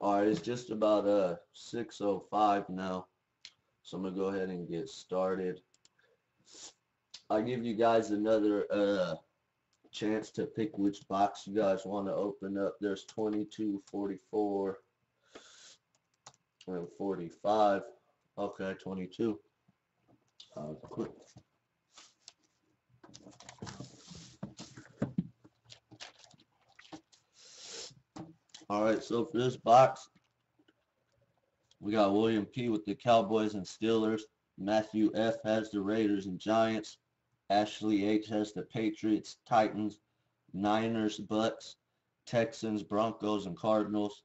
Alright, it's just about uh 6.05 now. So I'm going to go ahead and get started. I'll give you guys another uh chance to pick which box you guys want to open up. There's 22, 44, and 45. Okay, 22. Uh, quick. All right, so for this box, we got William P with the Cowboys and Steelers. Matthew F has the Raiders and Giants. Ashley H has the Patriots, Titans, Niners, Bucks, Texans, Broncos, and Cardinals.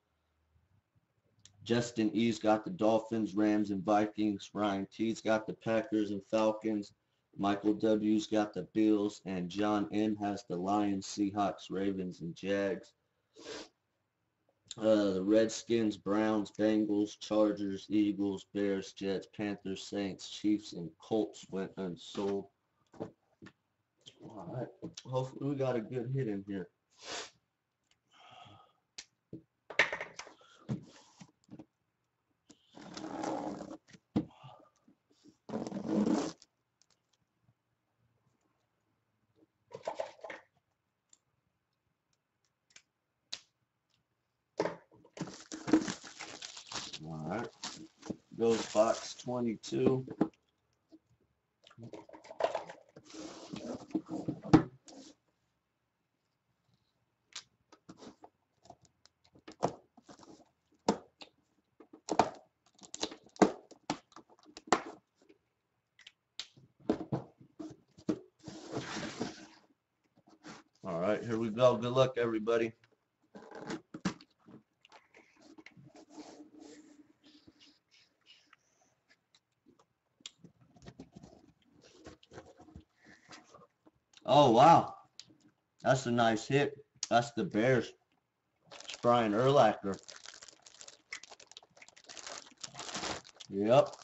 Justin E's got the Dolphins, Rams, and Vikings. Ryan T's got the Packers and Falcons. Michael W's got the Bills, and John M. has the Lions, Seahawks, Ravens, and Jags. Uh, the Redskins, Browns, Bengals, Chargers, Eagles, Bears, Jets, Panthers, Saints, Chiefs, and Colts went unsold. All right. Hopefully we got a good hit in here. All right. Goes box 22. All right, here we go. Good luck, everybody. Oh, wow. That's a nice hit. That's the Bears. It's Brian Urlacher. Yep.